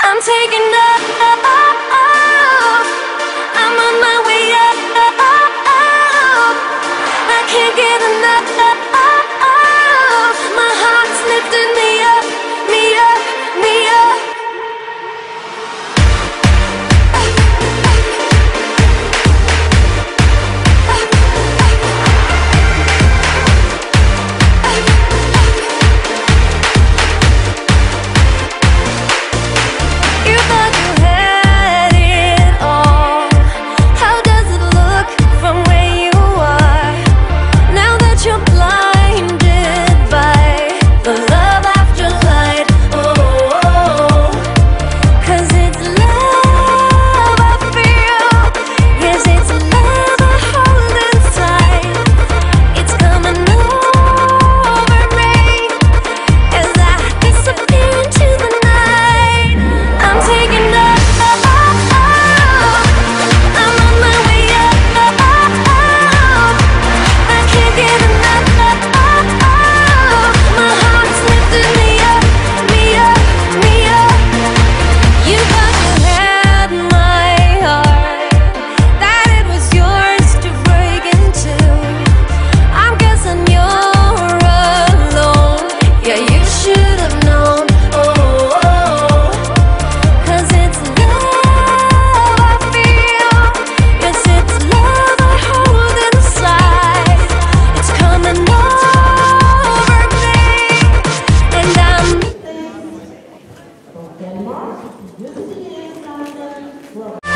I'm taking off. Denmark, the answer.